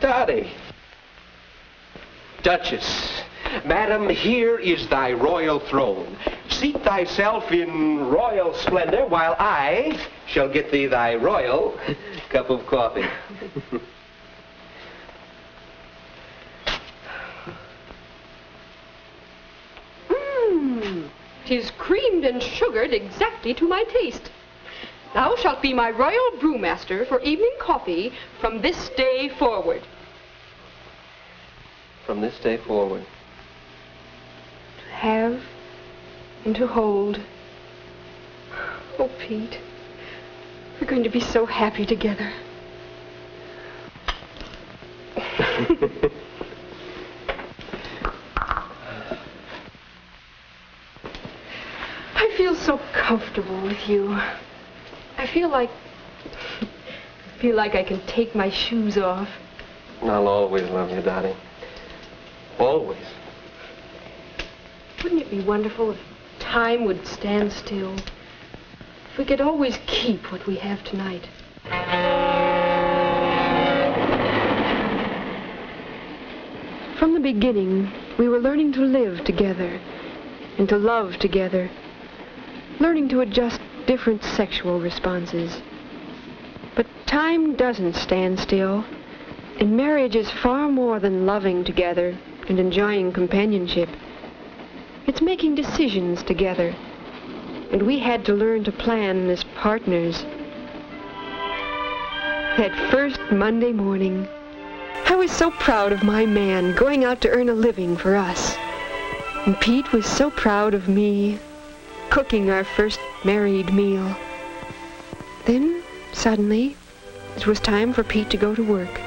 Dotty. Duchess, madam, here is thy royal throne. Seat thyself in royal splendor while I shall get thee thy royal cup of coffee. Mmm, tis creamed and sugared exactly to my taste. Thou shalt be my royal brewmaster for evening coffee from this day forward. From this day forward. To have and to hold. Oh, Pete, we're going to be so happy together. I feel so comfortable with you. I feel like... I feel like I can take my shoes off. I'll always love you, Dotty. Always. Wouldn't it be wonderful if time would stand still? If we could always keep what we have tonight. From the beginning, we were learning to live together and to love together, learning to adjust different sexual responses. But time doesn't stand still, and marriage is far more than loving together and enjoying companionship. It's making decisions together, and we had to learn to plan as partners. That first Monday morning, I was so proud of my man going out to earn a living for us. And Pete was so proud of me cooking our first married meal. Then, suddenly, it was time for Pete to go to work.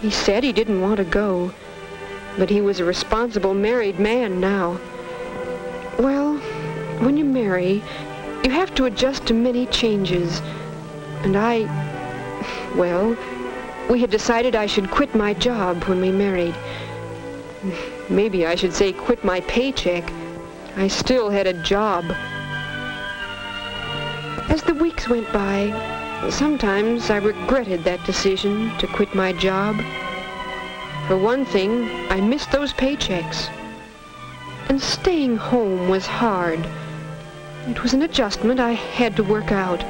He said he didn't want to go, but he was a responsible married man now. Well, when you marry, you have to adjust to many changes. And I, well, we had decided I should quit my job when we married. Maybe I should say quit my paycheck. I still had a job. As the weeks went by, sometimes I regretted that decision to quit my job. For one thing, I missed those paychecks. And staying home was hard. It was an adjustment I had to work out.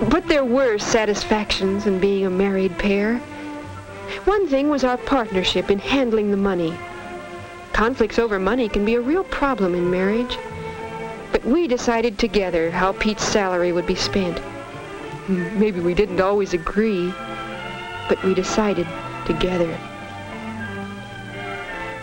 But there were satisfactions in being a married pair. One thing was our partnership in handling the money. Conflicts over money can be a real problem in marriage. But we decided together how Pete's salary would be spent. Maybe we didn't always agree, but we decided together.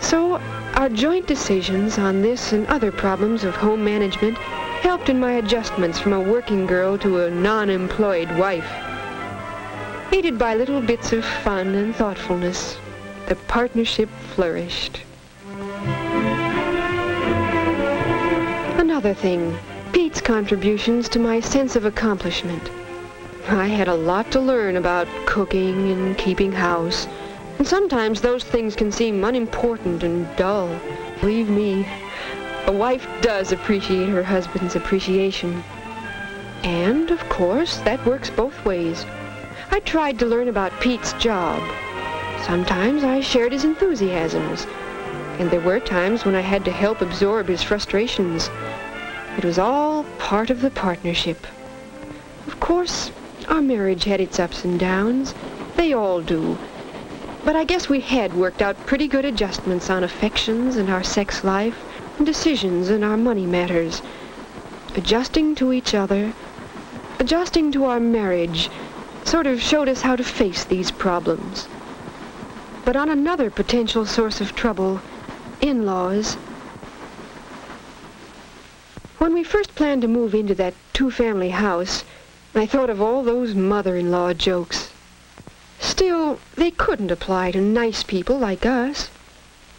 So our joint decisions on this and other problems of home management helped in my adjustments from a working girl to a non-employed wife. Aided by little bits of fun and thoughtfulness, the partnership flourished. Another thing, Pete's contributions to my sense of accomplishment. I had a lot to learn about cooking and keeping house, and sometimes those things can seem unimportant and dull. Believe me, a wife does appreciate her husband's appreciation. And, of course, that works both ways. I tried to learn about Pete's job. Sometimes I shared his enthusiasms, and there were times when I had to help absorb his frustrations. It was all part of the partnership. Of course, our marriage had its ups and downs. They all do. But I guess we had worked out pretty good adjustments on affections and our sex life decisions in our money matters. Adjusting to each other, adjusting to our marriage, sort of showed us how to face these problems. But on another potential source of trouble, in-laws, when we first planned to move into that two-family house, I thought of all those mother-in-law jokes. Still, they couldn't apply to nice people like us.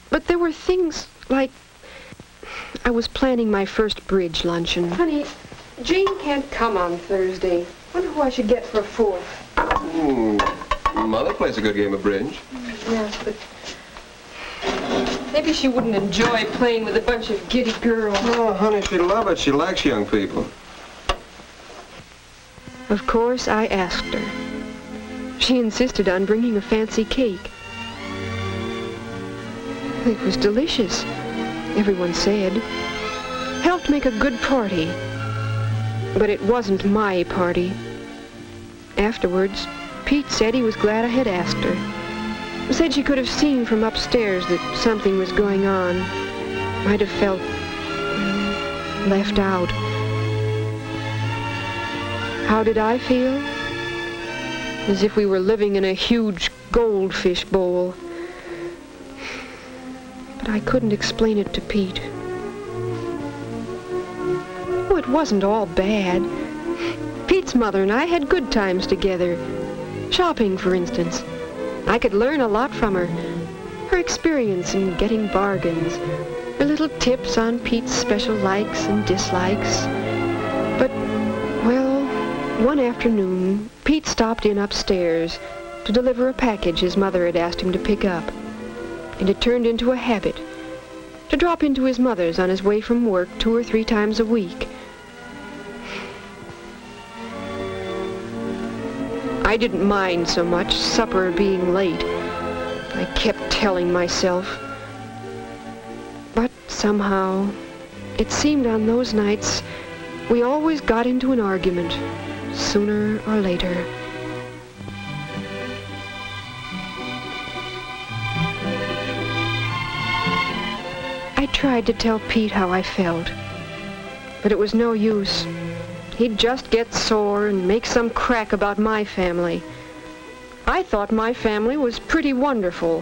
But there were things like... I was planning my first bridge luncheon. Honey, Jane can't come on Thursday. Wonder who I should get for a fourth. Hmm. Mother plays a good game of bridge. Yes, but... Maybe she wouldn't enjoy playing with a bunch of giddy girls. Oh, honey, she'd love it. She likes young people. Of course, I asked her. She insisted on bringing a fancy cake. It was delicious, everyone said. Helped make a good party. But it wasn't my party. Afterwards, Pete said he was glad I had asked her. Said she could have seen from upstairs that something was going on. Might have felt well, left out. How did I feel? As if we were living in a huge goldfish bowl. But I couldn't explain it to Pete. Oh, it wasn't all bad. Pete's mother and I had good times together. Shopping, for instance. I could learn a lot from her. Her experience in getting bargains. Her little tips on Pete's special likes and dislikes. But, well, one afternoon, Pete stopped in upstairs to deliver a package his mother had asked him to pick up. And it turned into a habit to drop into his mother's on his way from work two or three times a week. I didn't mind so much supper being late. I kept telling myself. But somehow, it seemed on those nights we always got into an argument, sooner or later. Tried to tell Pete how I felt, but it was no use. He'd just get sore and make some crack about my family. I thought my family was pretty wonderful.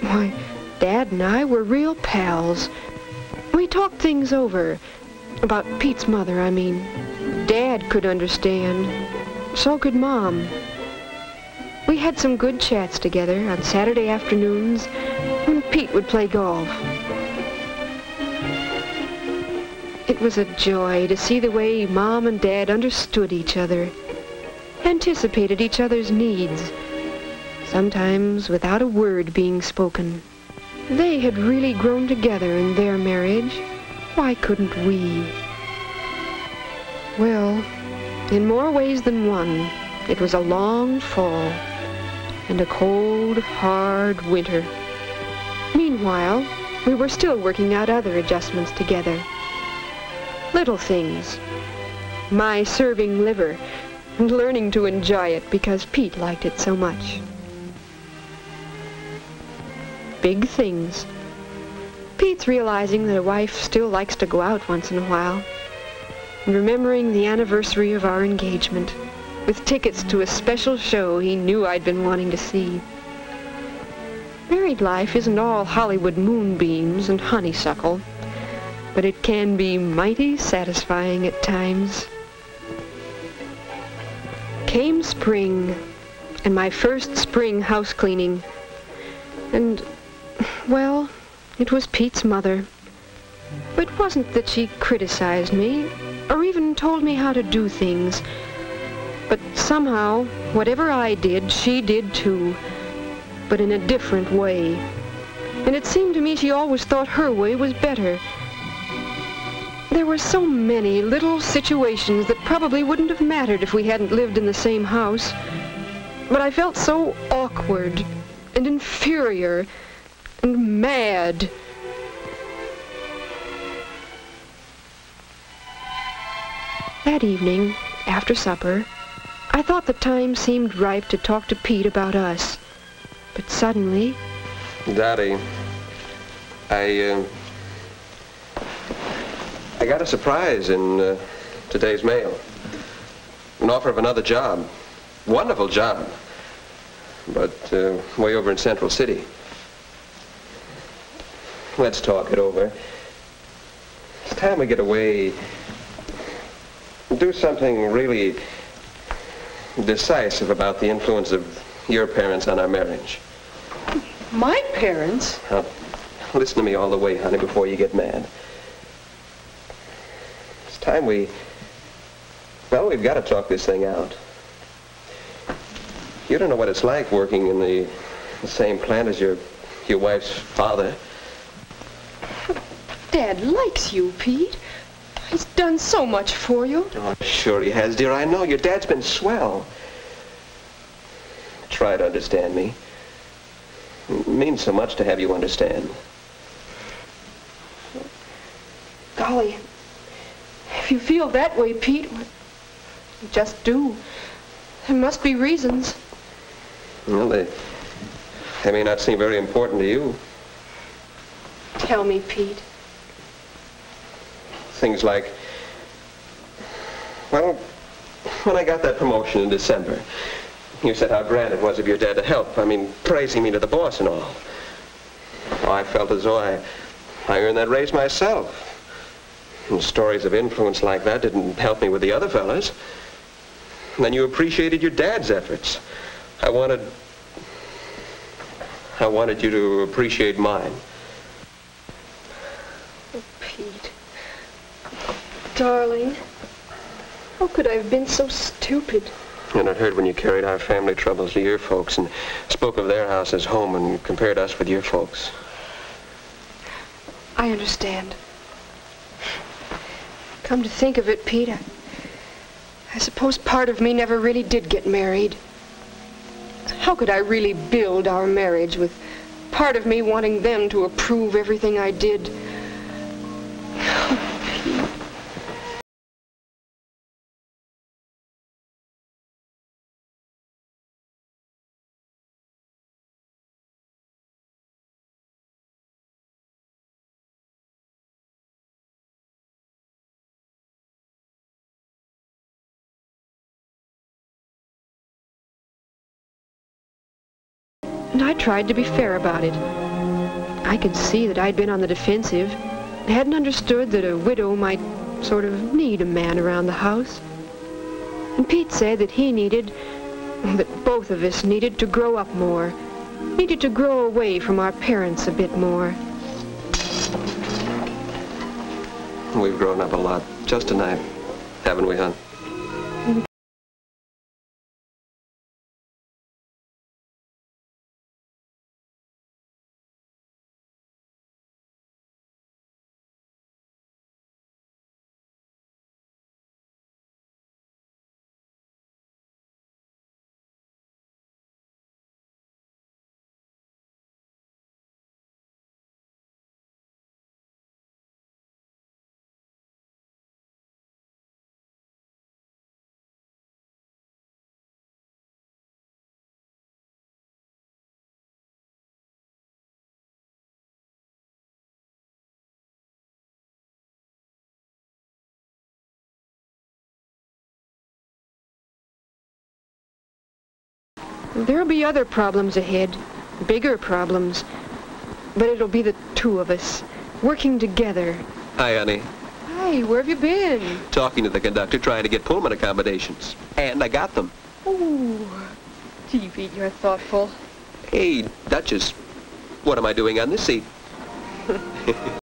Why, Dad and I were real pals. We talked things over. About Pete's mother, I mean. Dad could understand. So could Mom. We had some good chats together on Saturday afternoons when Pete would play golf. It was a joy to see the way Mom and Dad understood each other, anticipated each other's needs, sometimes without a word being spoken. They had really grown together in their marriage. Why couldn't we? Well, in more ways than one, it was a long fall and a cold, hard winter. Meanwhile, we were still working out other adjustments together. Little things. My serving liver and learning to enjoy it because Pete liked it so much. Big things. Pete's realizing that a wife still likes to go out once in a while. And remembering the anniversary of our engagement with tickets to a special show he knew I'd been wanting to see. Married life isn't all Hollywood moonbeams and honeysuckle but it can be mighty satisfying at times. Came spring, and my first spring house cleaning. And, well, it was Pete's mother. It wasn't that she criticized me, or even told me how to do things. But somehow, whatever I did, she did too, but in a different way. And it seemed to me she always thought her way was better. There were so many little situations that probably wouldn't have mattered if we hadn't lived in the same house. But I felt so awkward and inferior and mad. That evening, after supper, I thought the time seemed ripe to talk to Pete about us. But suddenly... Daddy, I, uh, I got a surprise in uh, today's mail. An offer of another job. Wonderful job. But uh, way over in Central City. Let's talk it over. It's time we get away. Do something really decisive about the influence of your parents on our marriage. My parents? Now, listen to me all the way, honey, before you get mad time we, well, we've got to talk this thing out. You don't know what it's like working in the, the same plant as your your wife's father. Dad likes you, Pete. He's done so much for you. Oh, sure he has, dear. I know. Your dad's been swell. Try to understand me. It means so much to have you understand. Golly, you feel that way, Pete, just do. There must be reasons. Well, they, they may not seem very important to you. Tell me, Pete. Things like, well, when I got that promotion in December, you said how grand it was of your dad to help. I mean, praising me to the boss and all. Oh, I felt as though I, I earned that raise myself. And stories of influence like that didn't help me with the other fellas. And then you appreciated your dad's efforts. I wanted... I wanted you to appreciate mine. Oh, Pete. Darling. How could I have been so stupid? And it hurt when you carried our family troubles to your folks and spoke of their house as home and compared us with your folks. I understand. Come to think of it, Pete, I, I suppose part of me never really did get married. How could I really build our marriage with part of me wanting them to approve everything I did? And I tried to be fair about it. I could see that I'd been on the defensive. Hadn't understood that a widow might sort of need a man around the house. And Pete said that he needed, that both of us needed to grow up more, needed to grow away from our parents a bit more. We've grown up a lot just tonight, haven't we, hon? There'll be other problems ahead, bigger problems. But it'll be the two of us, working together. Hi, honey. Hi, where have you been? Talking to the conductor, trying to get Pullman accommodations. And I got them. Oh, gee, Pete, you're thoughtful. Hey, Duchess, what am I doing on this seat?